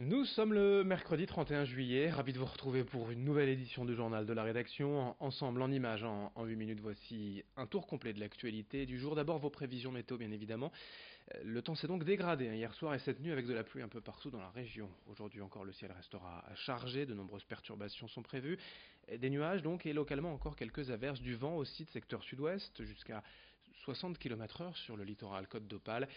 Nous sommes le mercredi 31 juillet, ravi de vous retrouver pour une nouvelle édition du journal de la rédaction. Ensemble en images, en, 8 minutes, voici un tour complet de l'actualité du jour. D'abord vos prévisions météo bien évidemment. Euh, le temps s'est donc dégradé hein, hier soir et cette nuit avec de la pluie un peu partout dans la région. Aujourd'hui encore le ciel restera chargé, de nombreuses perturbations sont prévues. Des nuages donc et localement encore quelques averses du vent aussi de secteur sud-ouest jusqu'à 60 km heure sur le littoral Côte d'Opale.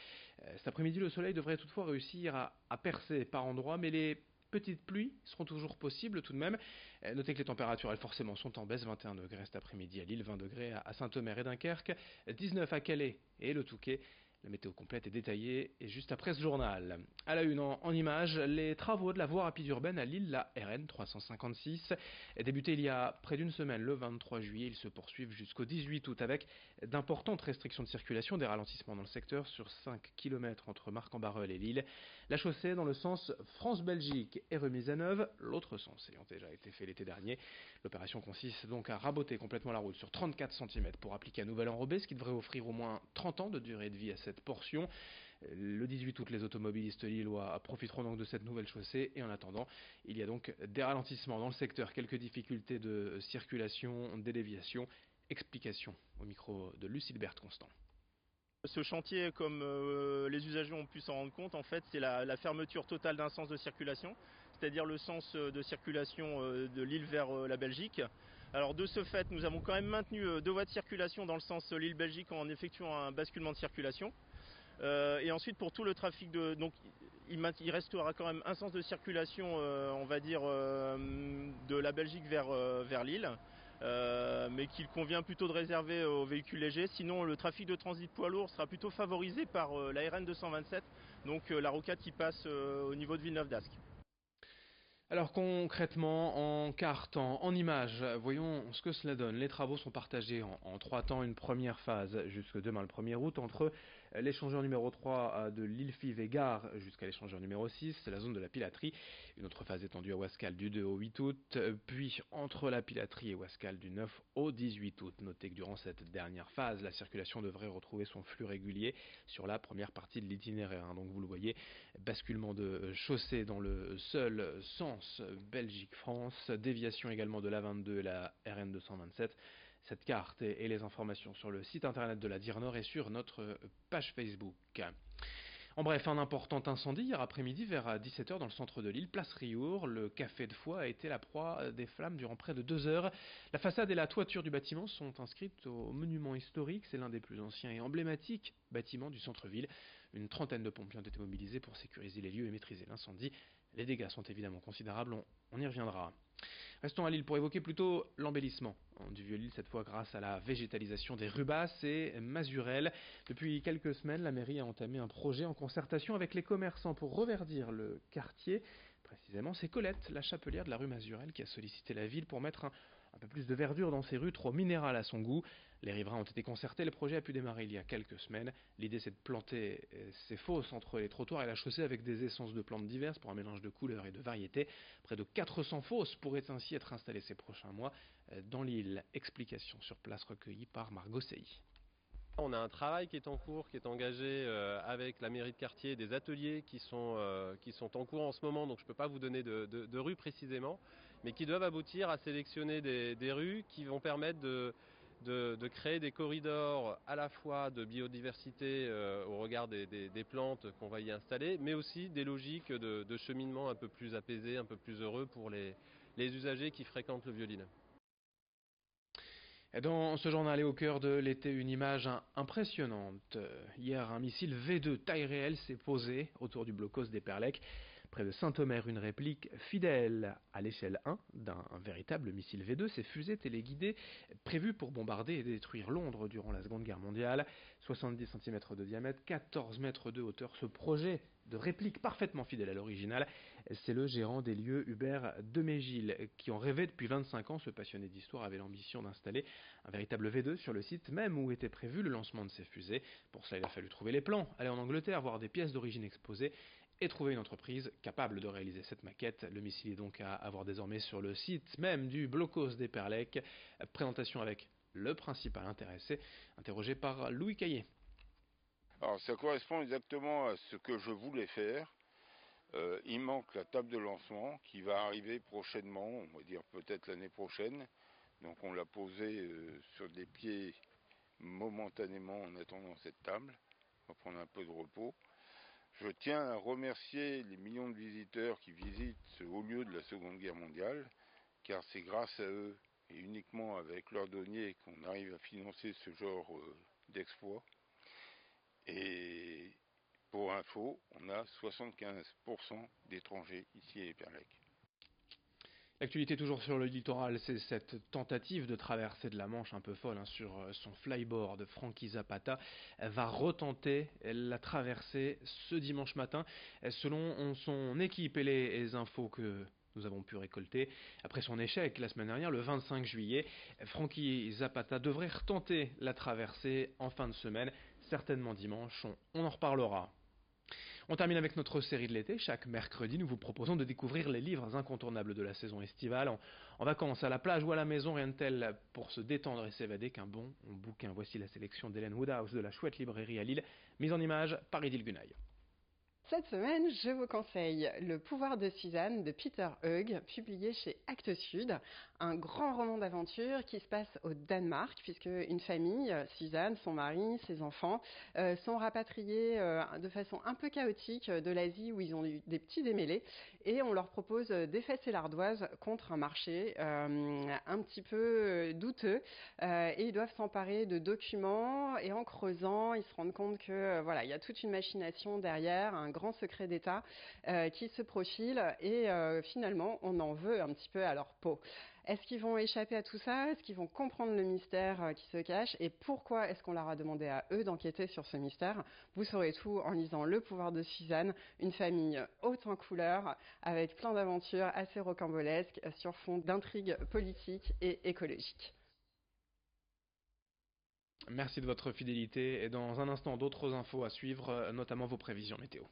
Euh, cet après-midi, le soleil devrait toutefois réussir à, percer par endroits, mais les petites pluies seront toujours possibles tout de même. Euh, notez que les températures, elles forcément, sont en baisse. 21 degrés cet après-midi à Lille, 20 degrés à Saint-Omer et Dunkerque, 19 à Calais et le Touquet. La météo complète est détaillée et juste après ce journal. À la une en, images, les travaux de la voie rapide urbaine à Lille, la RN 356, débuté il y a près d'une semaine, le 23 juillet. Ils se poursuivent jusqu'au 18 août avec d'importantes restrictions de circulation, des ralentissements dans le secteur sur 5 km entre Marc-en-Barœul et Lille. La chaussée dans le sens France-Belgique est remise à neuve, l'autre sens ayant déjà été fait l'été dernier. L'opération consiste donc à raboter complètement la route sur 34 cm pour appliquer un nouvel enrobé, ce qui devrait offrir au moins 30 ans de durée de vie à cette cette portion. Le 18 août, les automobilistes lillois profiteront donc de cette nouvelle chaussée et en attendant, il y a donc des ralentissements dans le secteur, quelques difficultés de circulation, des déviations. Explication au micro de Lucille Constant. Ce chantier, comme euh, les usagers ont pu s'en rendre compte, en fait, c'est la, fermeture totale d'un sens de circulation, c'est-à-dire le sens euh, de circulation euh, de l'île vers la Belgique. Alors de ce fait, nous avons quand même maintenu deux voies de circulation dans le sens l'île-Belgique en effectuant un basculement de circulation. et ensuite pour tout le trafic de donc il, restera quand même un sens de circulation on va dire de la Belgique vers, vers l'île euh, mais qu'il convient plutôt de réserver aux véhicules légers. Sinon, le trafic de transit poids lourd sera plutôt favorisé par euh, la RN 227, donc euh, la rocade qui passe au niveau de Villeneuve d'Ascq. Alors concrètement, en carte, en, image, voyons ce que cela donne. Les travaux sont partagés en, trois temps. Une première phase jusque demain le 1er août entre l'échangeur numéro 3 de l'île Gare jusqu'à l'échangeur numéro 6, c'est la zone de la pilaterie. Une autre phase étendue à Wascal du 2 au 8 août, puis entre la pilaterie et Wascal du 9 au 18 août. Notez que durant cette dernière phase, la circulation devrait retrouver son flux régulier sur la première partie de l'itinéraire. Hein. Donc vous le voyez, basculement de chaussée dans le seul sens Belgique-France, déviation également de l'A22 et la RN 227. Cette carte et, les informations sur le site internet de la Dire Nord et sur notre page Facebook. En bref, un important incendie hier après-midi vers 17h dans le centre de l'île, place Riour. Le café de foie a été la proie des flammes durant près de deux heures. La façade et la toiture du bâtiment sont inscrites au monument historique. C'est l'un des plus anciens et emblématiques bâtiments du centre-ville. Une trentaine de pompiers ont été mobilisés pour sécuriser les lieux et maîtriser l'incendie. Les dégâts sont évidemment considérables, on, y reviendra. Restons à Lille pour évoquer plutôt l'embellissement hein, du Vieux-Lille, cette fois grâce à la végétalisation des rubasses et mazurelles. Depuis quelques semaines, la mairie a entamé un projet en concertation avec les commerçants pour reverdir le quartier. Précisément, c'est Colette, la chapelière de la rue Mazurelle, qui a sollicité la ville pour mettre un, un peu plus de verdure dans ces rues trop minérales à son goût. Les riverains ont été concertés, le projet a pu démarrer il y a quelques semaines. L'idée c'est de planter euh, ces fosses entre les trottoirs et la chaussée avec des essences de plantes diverses pour un mélange de couleurs et de variétés. Près de 400 fosses pourraient ainsi être installées ces prochains mois euh, dans l'île. Explication sur place recueillie par Margot Sey. On a un travail qui est en cours, qui est engagé euh, avec la mairie de quartier, des ateliers qui sont, qui sont en cours en ce moment, donc je ne peux pas vous donner de, de, rue précisément, mais qui doivent aboutir à sélectionner des, rues qui vont permettre de, créer des corridors à la fois de biodiversité euh, au regard des, plantes qu'on va y installer, mais aussi des logiques de, cheminement un peu plus apaisées, un peu plus heureux pour les, usagers qui fréquentent le Violine. Dans ce journal et au cœur de l'été, une image impressionnante. Hier, un missile V2 taille réelle s'est posé autour du blocos des Perlec. Près de Saint-Omer, une réplique fidèle à l'échelle 1 d'un véritable missile V2, ces fusées téléguidées prévues pour bombarder et détruire Londres durant la Seconde Guerre mondiale. 70 cm de diamètre, 14 mètres de hauteur. Ce projet de réplique parfaitement fidèle à l'original, c'est le gérant des lieux Hubert Demégil qui en rêvait depuis 25 ans. Ce passionné d'histoire avait l'ambition d'installer un véritable V2 sur le site même où était prévu le lancement de ces fusées. Pour cela, il a fallu trouver les plans, aller en Angleterre, voir des pièces d'origine exposées et trouver une entreprise capable de réaliser cette maquette. Le missile est donc à avoir désormais sur le site même du Blocos des Perlec. Présentation avec le principal intéressé, interrogé par Louis Caillé. Alors ça correspond exactement à ce que je voulais faire. Euh, il manque la table de lancement qui va arriver prochainement, on va dire peut-être l'année prochaine. Donc on l'a posée euh, sur des pieds momentanément en attendant cette table. On va prendre un peu de repos. Je tiens à remercier les millions de visiteurs qui visitent ce haut lieu de la Seconde Guerre mondiale, car c'est grâce à eux et uniquement avec leurs deniers qu'on arrive à financer ce genre euh, d'exploit. Et pour info, on a 75% d'étrangers ici à Éperlec. L'actualité toujours sur le littoral, c'est cette tentative de traverser de la Manche un peu folle hein, sur euh, son flyboard. Frankie Zapata va retenter la traversée ce dimanche matin. Selon son équipe et les infos que nous avons pu récolter. Après son échec la semaine dernière, le 25 juillet, Frankie Zapata devrait retenter la traversée en fin de semaine, certainement dimanche. on en reparlera. On termine avec notre série de l'été. Chaque mercredi, nous vous proposons de découvrir les livres incontournables de la saison estivale. En, vacances, à la plage ou à la maison, rien de tel pour se détendre et s'évader qu'un bon bouquin. Voici la sélection d'Hélène Woodhouse de la chouette librairie à Lille, mise en image par Edil Gunaï. Cette semaine, je vous conseille Le pouvoir de Suzanne de Peter Hugh, publié chez Actes Sud, un grand roman d'aventure qui se passe au Danemark, puisque une famille, Suzanne, son mari, ses enfants, euh, sont rapatriés euh, de façon un peu chaotique de l'Asie où ils ont eu des petits démêlés, et on leur propose d'effacer l'ardoise contre un marché euh, un petit peu douteux, et ils doivent s'emparer de documents, et en creusant, ils se rendent compte que voilà, il y a toute une machination derrière, un grand secret d'État euh, qui se profile et euh, finalement on en veut un petit peu à leur peau. Est-ce qu'ils vont échapper à tout ça? Est-ce qu'ils vont comprendre le mystère euh, qui se cache? Et pourquoi est-ce qu'on leur a demandé à eux d'enquêter sur ce mystère? Vous saurez tout en lisant Le pouvoir de Suzanne, une famille haute en couleurs, avec plein d'aventures assez rocambolesques sur fond d'intrigues politiques et écologiques. Merci de votre fidélité et dans un instant d'autres infos à suivre, notamment vos prévisions météo.